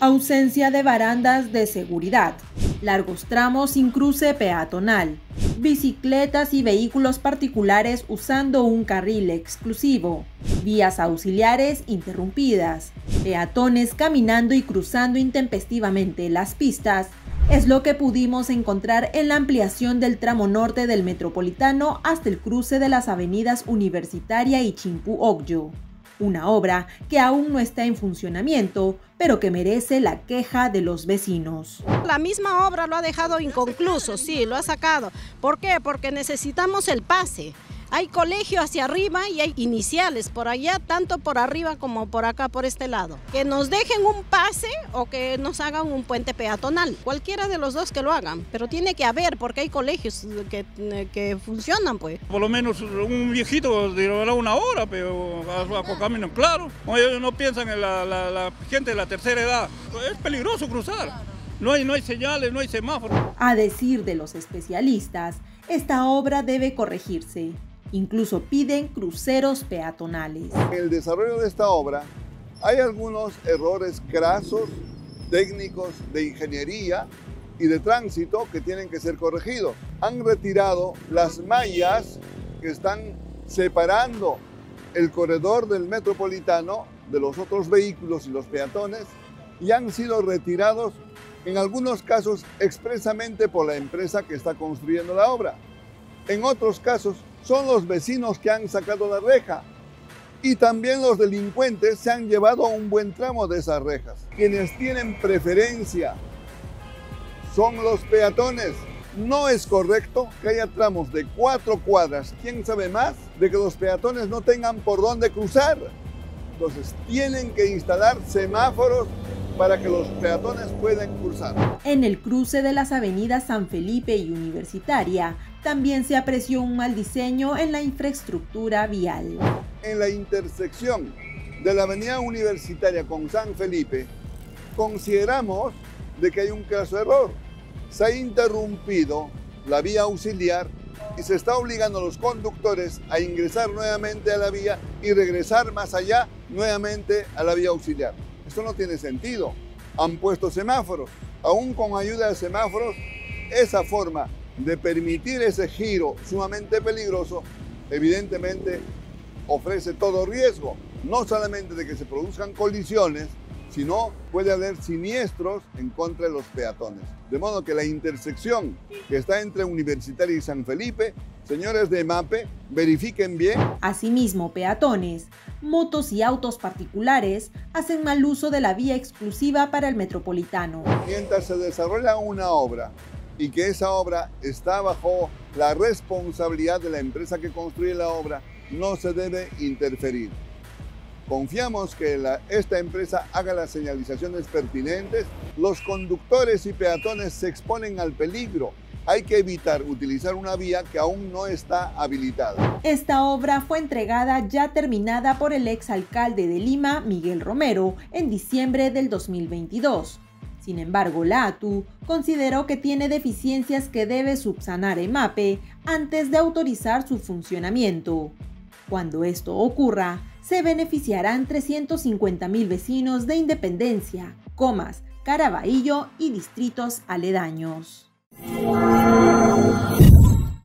Ausencia de barandas de seguridad. Largos tramos sin cruce peatonal. Bicicletas y vehículos particulares usando un carril exclusivo. Vías auxiliares interrumpidas. Peatones caminando y cruzando intempestivamente las pistas es lo que pudimos encontrar en la ampliación del tramo norte del metropolitano hasta el cruce de las avenidas Universitaria y Chimpu-Ogyo una obra que aún no está en funcionamiento, pero que merece la queja de los vecinos. La misma obra lo ha dejado inconcluso, sí, lo ha sacado. ¿Por qué? Porque necesitamos el pase. Hay colegio hacia arriba y hay iniciales por allá, tanto por arriba como por acá, por este lado. Que nos dejen un pase o que nos hagan un puente peatonal. Cualquiera de los dos que lo hagan, pero tiene que haber porque hay colegios que, que funcionan, pues. Por lo menos un viejito durará una hora, pero a camino claro. Ellos no piensan en la, la gente de la tercera edad. Es peligroso cruzar. No hay, no hay señales, no hay semáforos. A decir de los especialistas, esta obra debe corregirse. Incluso piden cruceros peatonales. En el desarrollo de esta obra hay algunos errores crasos, técnicos, de ingeniería y de tránsito que tienen que ser corregidos. Han retirado las mallas que están separando el corredor del metropolitano de los otros vehículos y los peatones y han sido retirados en algunos casos expresamente por la empresa que está construyendo la obra. En otros casos son los vecinos que han sacado la reja. Y también los delincuentes se han llevado un buen tramo de esas rejas. Quienes tienen preferencia son los peatones. No es correcto que haya tramos de cuatro cuadras, quién sabe más, de que los peatones no tengan por dónde cruzar. Entonces tienen que instalar semáforos para que los peatones puedan cruzar. En el cruce de las avenidas San Felipe y Universitaria, también se apreció un mal diseño en la infraestructura vial. En la intersección de la avenida Universitaria con San Felipe, consideramos de que hay un caso error. Se ha interrumpido la vía auxiliar y se está obligando a los conductores a ingresar nuevamente a la vía y regresar más allá nuevamente a la vía auxiliar. Esto no tiene sentido. Han puesto semáforos. Aún con ayuda de semáforos, esa forma de permitir ese giro sumamente peligroso, evidentemente ofrece todo riesgo. No solamente de que se produzcan colisiones, sino puede haber siniestros en contra de los peatones. De modo que la intersección que está entre Universitaria y San Felipe, señores de MAPE, verifiquen bien. Asimismo, peatones, motos y autos particulares hacen mal uso de la vía exclusiva para el metropolitano. Mientras se desarrolla una obra y que esa obra está bajo la responsabilidad de la empresa que construye la obra, no se debe interferir. Confiamos que esta empresa haga las señalizaciones pertinentes. Los conductores y peatones se exponen al peligro. Hay que evitar utilizar una vía que aún no está habilitada. Esta obra fue entregada ya terminada por el exalcalde de Lima, Miguel Romero, en diciembre del 2022. Sin embargo, la ATU consideró que tiene deficiencias que debe subsanar EMAPE antes de autorizar su funcionamiento. Cuando esto ocurra, se beneficiarán 350.000 vecinos de Independencia, Comas, Caraballo y distritos aledaños.